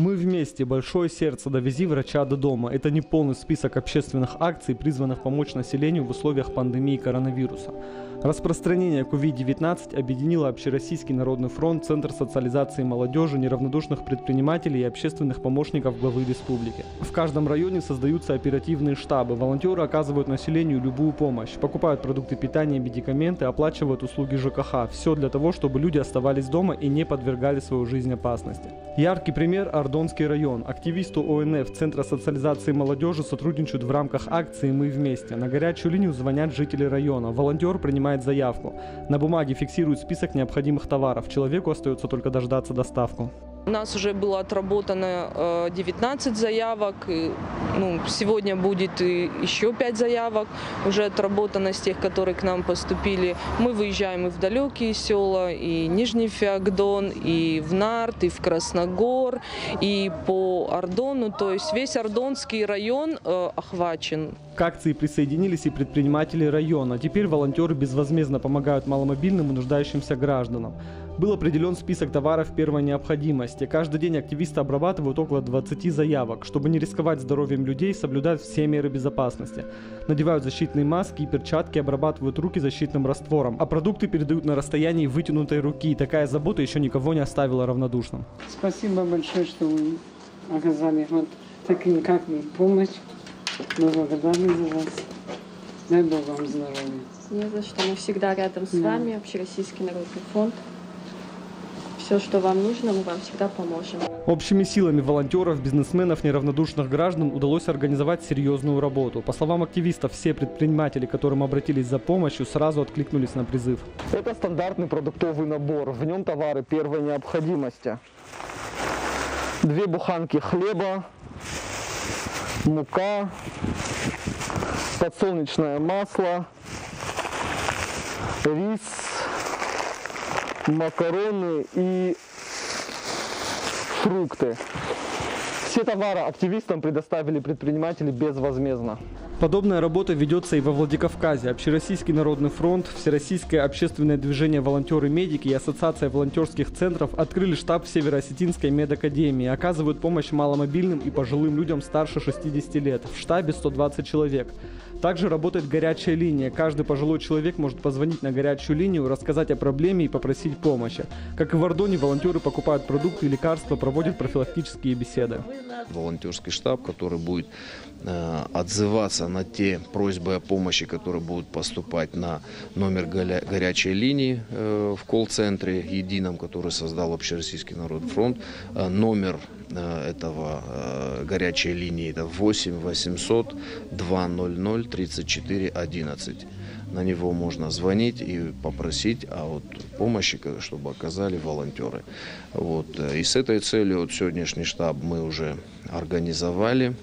Мы вместе. Большое сердце. Довези врача до дома. Это не полный список общественных акций, призванных помочь населению в условиях пандемии коронавируса. Распространение COVID-19 объединило Общероссийский народный фронт, Центр социализации молодежи, неравнодушных предпринимателей и общественных помощников главы республики. В каждом районе создаются оперативные штабы. Волонтеры оказывают населению любую помощь, покупают продукты питания, медикаменты, оплачивают услуги ЖКХ. Все для того, чтобы люди оставались дома и не подвергали свою жизнь опасности. Яркий пример – Ардонский район. Активисты ОНФ Центра социализации молодежи сотрудничают в рамках акции «Мы вместе». На горячую линию звонят жители района. Волонтер принимает заявку. На бумаге фиксирует список необходимых товаров. Человеку остается только дождаться доставку. У нас уже было отработано э, 19 заявок. И, ну, сегодня будет еще 5 заявок уже отработано с тех, которые к нам поступили. Мы выезжаем и в далекие села, и Нижний Феогдон, и в Нарт, и в Красногор, и по Ордону. То есть весь Ордонский район э, охвачен. К акции присоединились и предприниматели района. Теперь волонтеры безвозмездно помогают маломобильным и нуждающимся гражданам. Был определен список товаров первой необходимости. Каждый день активисты обрабатывают около 20 заявок. Чтобы не рисковать здоровьем людей, соблюдают все меры безопасности. Надевают защитные маски и перчатки, обрабатывают руки защитным раствором. А продукты передают на расстоянии вытянутой руки. Такая забота еще никого не оставила равнодушным. Спасибо большое, что вы оказали вот таким как мы помощь. Мы благодарны за вас. Дай Бог вам здоровья. Не за что. Мы всегда рядом с Да. вами, Общероссийский народный фонд. Все, что вам нужно, мы вам всегда поможем. Общими силами волонтеров, бизнесменов, неравнодушных граждан удалось организовать серьезную работу. По словам активистов, все предприниматели, к которым обратились за помощью, сразу откликнулись на призыв. Это стандартный продуктовый набор. В нем товары первой необходимости. Две буханки хлеба, мука, подсолнечное масло, рис, макароны и фрукты. Все товары активистам предоставили предприниматели безвозмездно. Подобная работа ведется и во Владикавказе. Общероссийский народный фронт, Всероссийское общественное движение «Волонтеры-медики» и Ассоциация волонтерских центров открыли штаб в Северо-Осетинской медакадемии. Оказывают помощь маломобильным и пожилым людям старше 60 лет. В штабе 120 человек. Также работает горячая линия. Каждый пожилой человек может позвонить на горячую линию, рассказать о проблеме и попросить помощи. Как и в Ордоне, волонтеры покупают продукты и лекарства, проводят профилактические беседы. волонтерский штаб, который будет э, отзываться на те просьбы о помощи, которые будут поступать на номер голя- горячей линии э, в колл-центре едином, который создал Общероссийский народный фронт. Э, номер этого э, горячей линии это 8 800 200 34 11. На него можно звонить и попросить о вот помощи, чтобы оказали волонтеры. Вот. э, И с этой целью вот сегодняшний штаб мы уже организовали.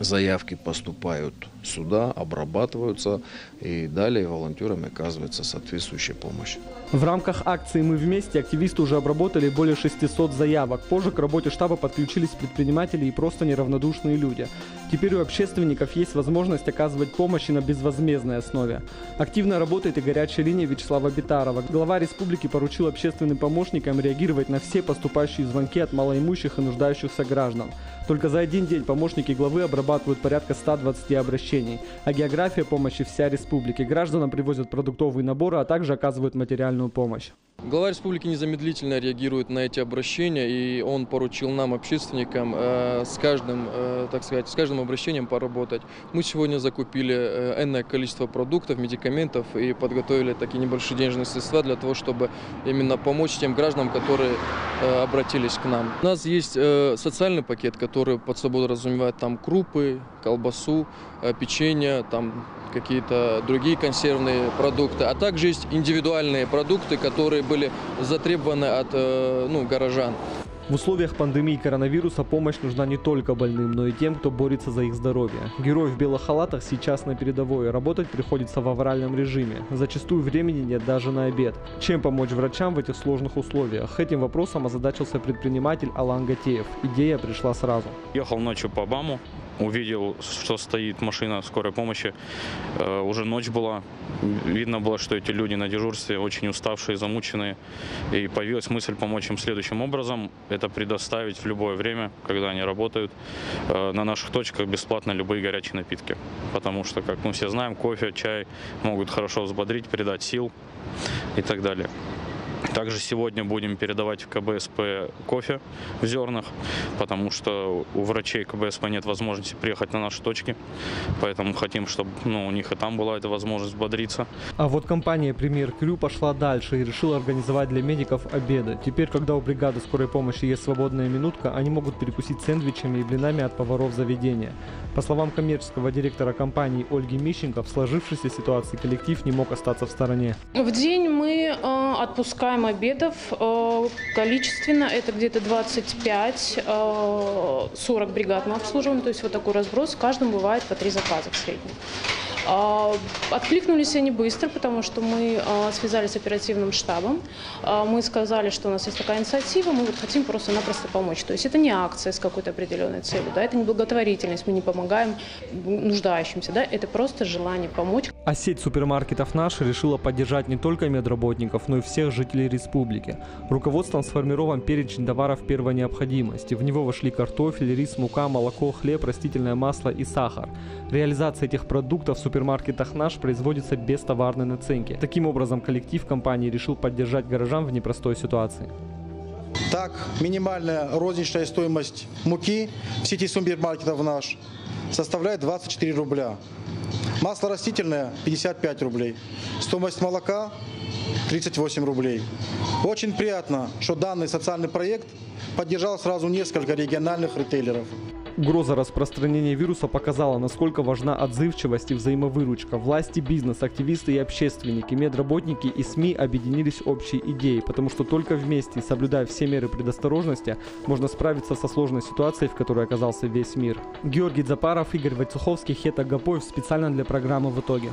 Заявки поступают сюда, обрабатываются, и далее волонтерам оказывается соответствующая помощь. В рамках акции «Мы вместе» активисты уже обработали более 600 заявок. Позже к работе штаба подключились предприниматели и просто неравнодушные люди. Теперь у общественников есть возможность оказывать помощь и на безвозмездной основе. Активно работает и горячая линия Вячеслава Битарова. Глава республики поручил общественным помощникам реагировать на все поступающие звонки от малоимущих и нуждающихся граждан. Только за один день помощники главы обрабатывают порядка 120 обращений. А география помощи вся республики. Гражданам привозят продуктовые наборы, а также оказывают материальную помощь. Глава республики незамедлительно реагирует на эти обращения, и он поручил нам, общественникам, э, с каждым, э, так сказать, с каждым обращением поработать. Мы сегодня закупили э, энное количество продуктов, медикаментов и подготовили такие небольшие денежные средства для того, чтобы именно помочь тем гражданам, которые обратились к нам. У нас есть социальный пакет, который под собой подразумевает там крупы, колбасу, печенье, там какие-то другие консервные продукты, а также есть индивидуальные продукты, которые были затребованы от э, ну, горожан. В условиях пандемии коронавируса помощь нужна не только больным, но и тем, кто борется за их здоровье. Герои в белых халатах сейчас на передовой. Работать приходится в авральном режиме. Зачастую времени нет даже на обед. Чем помочь врачам в этих сложных условиях? Этим вопросом озадачился предприниматель Алан Гатеев. Идея пришла сразу. Ехал ночью по БАМу, увидел, что стоит машина скорой помощи. Э, Уже ночь была. Видно было, что эти люди на дежурстве очень уставшие, замученные. И появилась мысль помочь им следующим образом. Это предоставить в любое время, когда они работают, э, на наших точках бесплатно любые горячие напитки. Потому что, как мы все знаем, кофе, чай могут хорошо взбодрить, придать сил и так далее. Также сегодня будем передавать в КБСП кофе в зернах, потому что у врачей КБСП нет возможности приехать на наши точки, поэтому хотим, чтобы ну, у них и там была эта возможность бодриться. А вот компания «Премьер Крю» пошла дальше и решила организовать для медиков обеды. Теперь, когда у бригады скорой помощи есть свободная минутка, они могут перекусить сэндвичами и блинами от поваров заведения. По словам коммерческого директора компании Ольги Мищенко, в сложившейся ситуации коллектив не мог остаться в стороне. В день мы э, отпускаем обедов э, количественно, это где-то 25-40 бригад мы обслуживаем, то есть вот такой разброс, в каждом бывает по три заказа в среднем. А, Откликнулись они быстро, потому что мы а, связались с оперативным штабом. А, Мы сказали, что у нас есть такая инициатива, мы вот хотим просто-напросто помочь. То есть это не акция с какой-то определенной целью, да, это не благотворительность, мы не помогаем нуждающимся, да, это просто желание помочь. А сеть супермаркетов «Наша» решила поддержать не только медработников, но и всех жителей республики. Руководством сформирован перечень товаров первой необходимости. В него вошли картофель, рис, мука, молоко, хлеб, растительное масло и сахар. Реализация этих продуктов в супермаркетах «Наш» производится без товарной наценки. Таким образом, коллектив компании решил поддержать горожан в непростой ситуации. Так, минимальная розничная стоимость муки в сети супермаркетов «Наш» составляет 24 рубля. Масло растительное 55 рублей. Стоимость молока 38 рублей. Очень приятно, что данный социальный проект поддержал сразу несколько региональных ритейлеров. Угроза распространения вируса показала, насколько важна отзывчивость и взаимовыручка. Власти, бизнес, активисты и общественники, медработники и СМИ объединились общей идеей, потому что только вместе, соблюдая все меры предосторожности, можно справиться со сложной ситуацией, в которой оказался весь мир. Георгий Запаров, Игорь Войцеховский, Хета Гапоев специально для программы «В итоге».